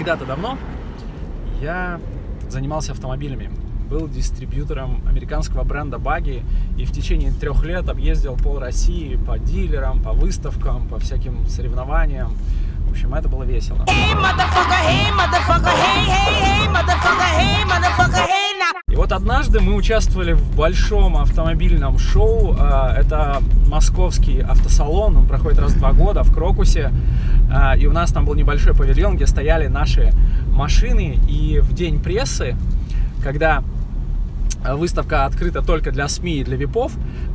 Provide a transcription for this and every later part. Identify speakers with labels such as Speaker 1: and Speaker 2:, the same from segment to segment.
Speaker 1: Когда-то давно я занимался автомобилями. Был дистрибьютором американского бренда Баги и в течение трех лет объездил пол России по дилерам, по выставкам, по всяким соревнованиям. В общем, это было весело. И вот однажды мы участвовали в большом автомобильном шоу. А, это московский автосалон, он проходит раз в два года в Крокусе. А, и у нас там был небольшой павильон, где стояли наши машины. И в день прессы, когда выставка открыта только для СМИ и для ВИПов,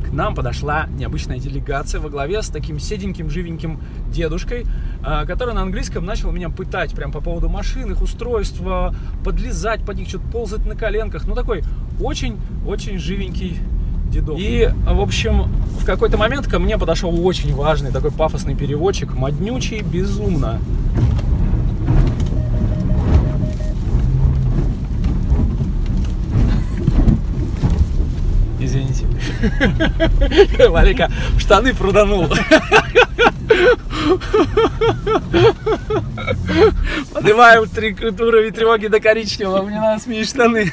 Speaker 1: к нам подошла необычная делегация во главе с таким седеньким, живеньким дедушкой, а, который на английском начал меня пытать прям по поводу машин, их устройства, подлезать под них, что-то ползать на коленках. Ну, такой очень-очень живенький дедок. И, в общем, в какой-то момент ко мне подошел очень важный такой пафосный переводчик, моднючий безумно. Валика штаны проданул. Поднимаем три уровень тревоги до коричневого. Мне надо сменить штаны.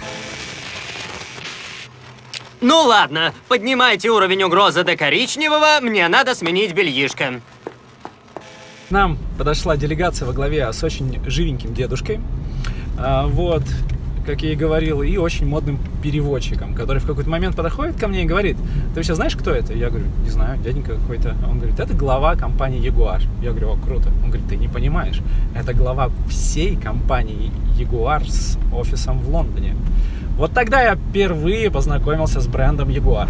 Speaker 2: Ну ладно, поднимайте уровень угрозы до коричневого, мне надо сменить бельишко.
Speaker 1: Нам подошла делегация во главе с очень живеньким дедушкой. А, вот, как я и говорил, и очень модным переводчиком, который в какой-то момент подходит ко мне и говорит, ты вообще знаешь, кто это? Я говорю, не знаю, дяденька какой-то. Он говорит, это глава компании Jaguar. Я говорю, о, круто. Он говорит, ты не понимаешь, это глава всей компании Jaguar с офисом в Лондоне. Вот тогда я впервые познакомился с брендом Jaguar.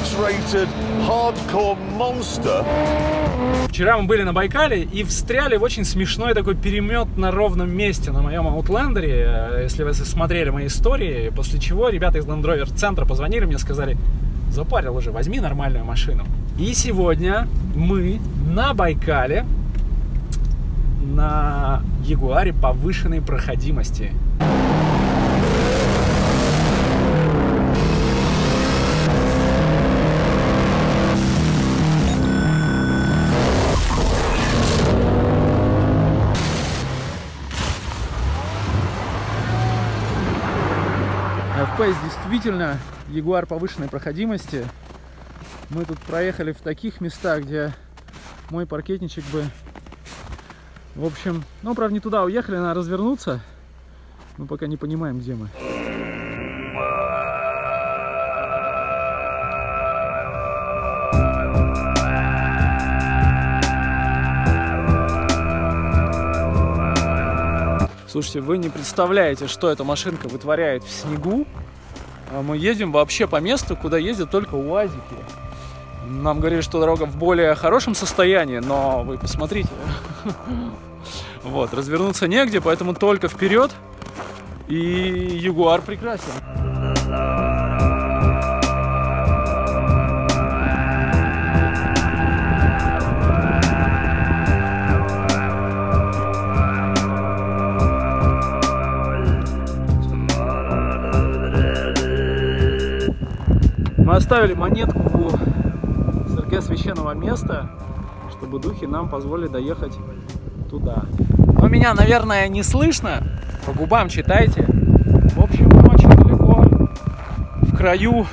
Speaker 3: X-rated hardcore monster.
Speaker 1: Вчера мы были на Байкале и встряли в очень смешной такой перемет на ровном месте на моем Аутлендере. Если вы смотрели мои истории, после чего ребята из Land Rover центра позвонили мне, сказали, запарил уже, возьми нормальную машину. И сегодня мы на Байкале на Ягуаре повышенной проходимости. F-Pace действительно Ягуар повышенной проходимости. Мы тут проехали в таких местах, где мой паркетничек бы... В общем, ну, правда, не туда уехали, надо развернуться. Мы пока не понимаем, где мы. Слушайте, вы не представляете, что эта машинка вытворяет в снегу. А мы едем вообще по месту, куда ездят только УАЗики. Нам говорили, что дорога в более хорошем состоянии, но вы посмотрите. Вот, развернуться негде, поэтому только вперед. И Ягуар прекрасен. Оставили монетку в церкви священного места, чтобы духи нам позволили доехать туда. Но меня, наверное, не слышно. По губам читайте. В общем, мы очень далеко в краю,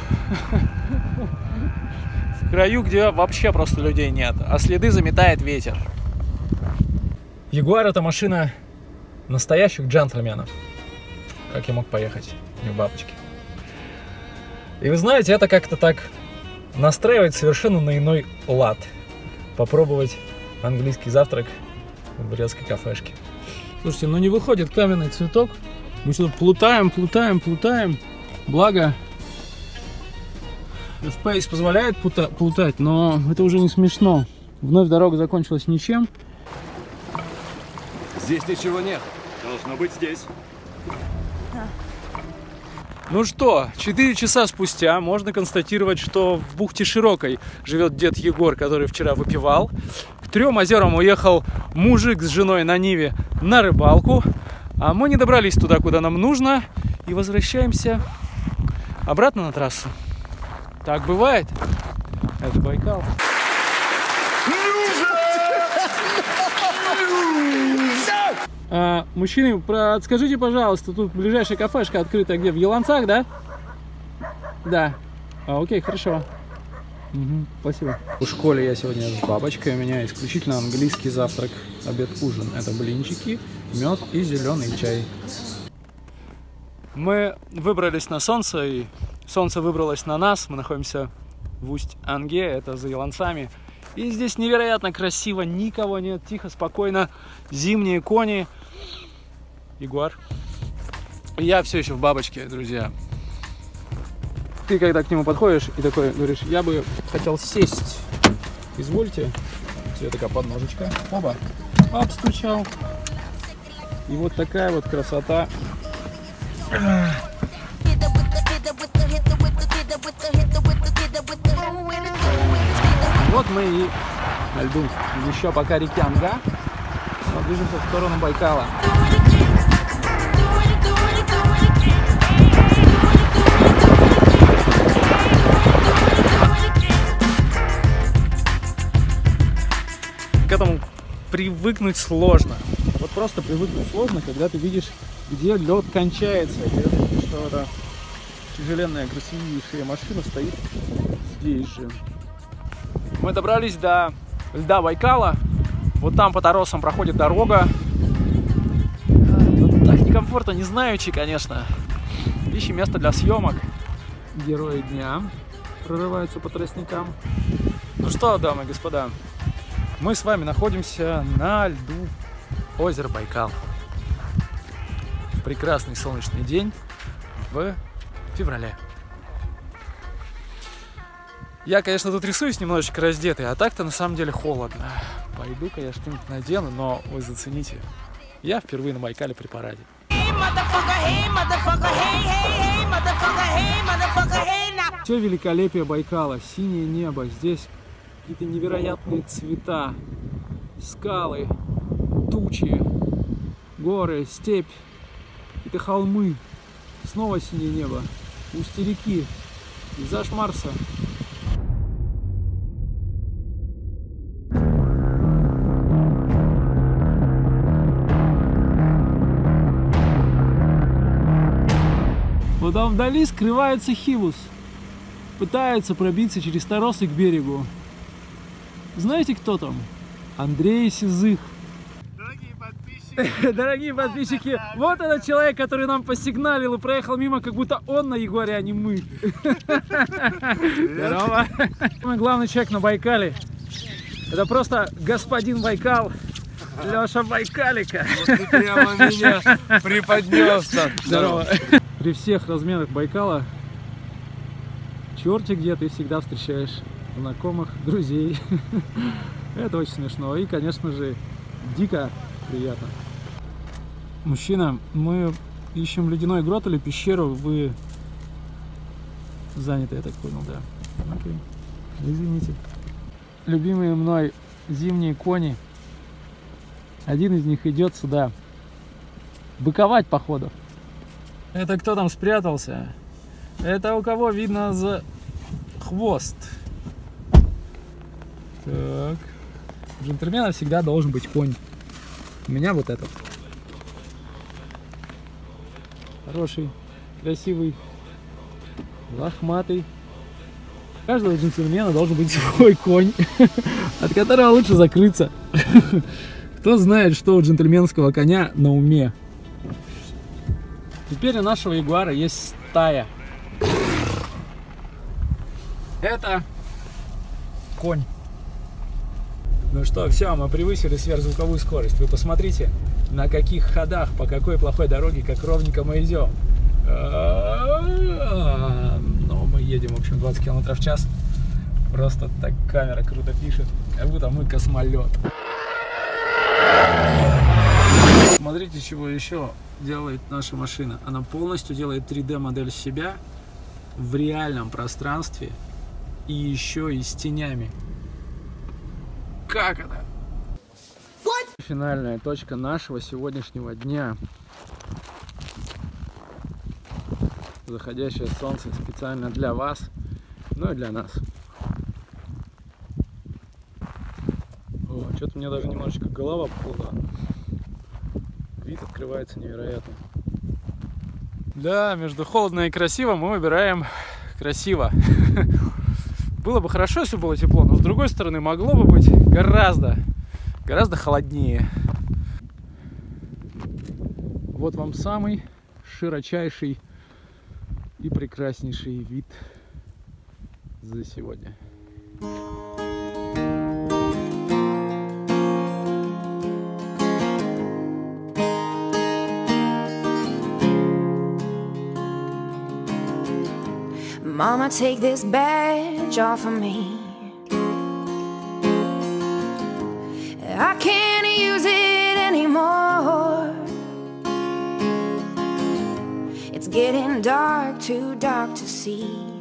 Speaker 1: в краю, где вообще просто людей нет, а следы заметает ветер. Ягуар это машина настоящих джентльменов. Как я мог поехать, не в бабочке. И вы знаете, это как-то так настраивает совершенно на иной лад. Попробовать английский завтрак в бурятской кафешке. Слушайте, ну не выходит каменный цветок. Мы сюда плутаем, плутаем, плутаем. Благо, FPS позволяет пута- плутать, но это уже не смешно. Вновь дорога закончилась ничем.
Speaker 3: Здесь ничего нет.
Speaker 4: Должно быть здесь.
Speaker 1: Ну что, 4 часа спустя можно констатировать, что в бухте Широкой живет дед Егор, который вчера выпивал. К трем озерам уехал мужик с женой на Ниве на рыбалку. А мы не добрались туда, куда нам нужно. И возвращаемся обратно на трассу. Так бывает. Это Байкал. А, мужчины, про- скажите, пожалуйста, тут ближайшая кафешка открыта где? В Еланцах, да? Да. А, окей, хорошо. Мгм, спасибо. В школе я сегодня с бабочкой. У меня исключительно английский завтрак, обед, ужин. Это блинчики, мед и зеленый чай. Мы выбрались на солнце, и солнце выбралось на нас. Мы находимся в Усть-Анге, это за Еланцами. И здесь невероятно красиво, никого нет, тихо, спокойно. Зимние кони. Ягуар. Я все еще в бабочке, друзья. Ты когда к нему подходишь и такой говоришь, я бы хотел сесть. Извольте. Тебе такая подножечка. Оба. Обстучал. И вот такая вот красота. Вот мы и на льду. Еще пока реки Анга. Движемся в сторону Байкала. К этому привыкнуть сложно. Вот просто привыкнуть сложно, когда ты видишь, где лед кончается. Видишь, что эта тяжеленная, красивейшая машина стоит здесь же. Мы добрались до льда Байкала. Вот там по торосам проходит дорога. Вот так некомфортно, не знаючи, конечно. Ищем место для съемок. Герои дня прорываются по тростникам. Ну что, дамы и господа, мы с вами находимся на льду озера Байкал. Прекрасный солнечный день в феврале. Я, конечно, тут рисуюсь немножечко раздетый, а так-то на самом деле холодно. Пойду, конечно, что-нибудь надену, но вы зацените. Я впервые на Байкале при параде. Все великолепие Байкала, синее небо, здесь какие-то невероятные цвета, скалы, тучи, горы, степь, какие-то холмы, снова синее небо, устье реки, пейзаж Марса. Там вдали скрывается Хивус. Пытается пробиться через торосы к берегу. Знаете, кто там? Андрей Сизых. Дорогие подписчики, вот этот человек, который нам посигналил и проехал мимо, как будто он на Егоре, а не мы. Здорово. Самый главный человек на Байкале. Это просто господин Байкал. Леша Байкалика.
Speaker 4: Прямо меня преподнес так.
Speaker 1: Здорово. При всех размерах Байкала, черти где ты всегда встречаешь знакомых, друзей. Это очень смешно. И, конечно же, дико приятно. Мужчина, мы ищем ледяной грот или пещеру. Вы заняты, я так понял, да. Окей. Извините. Любимые мной зимние кони. Один из них идет сюда. Быковать, походу. Это кто там спрятался? Это у кого видно за хвост. Так. У джентльмена всегда должен быть конь. У меня вот этот. Хороший, красивый, лохматый. У каждого джентльмена должен быть свой конь, от которого лучше закрыться. Кто знает, что у джентльменского коня на уме. Теперь у нашего ягуара есть стая. Это конь. Ну что, все, мы превысили сверхзвуковую скорость. Вы посмотрите, на каких ходах, по какой плохой дороге, как ровненько мы идем. Ну, мы едем, в общем, 20 км в час. Просто так камера круто пишет, как будто мы космолет. Смотрите, чего еще делает наша машина. Она полностью делает 3D модель себя в реальном пространстве и еще и с тенями. Как это? Финальная точка нашего сегодняшнего дня. Заходящее солнце специально для вас, ну и для нас. Что-то мне даже немножечко голова поплыла. Вид открывается невероятно. Да, между холодно и красиво мы выбираем красиво. Было бы хорошо, если было тепло, но с другой стороны могло бы быть гораздо, гораздо холоднее. Вот вам самый широчайший и прекраснейший вид за сегодня.
Speaker 5: Mama, take this badge off of me. I can't use it anymore. It's getting dark, too dark to see.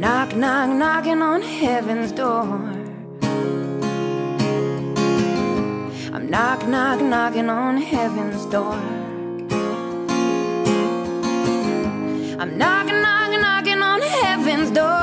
Speaker 5: Knock, knock, knocking on heaven's door. I'm knock, knock, knocking on heaven's door. I'm knock, knock, knocking, knocking, knocking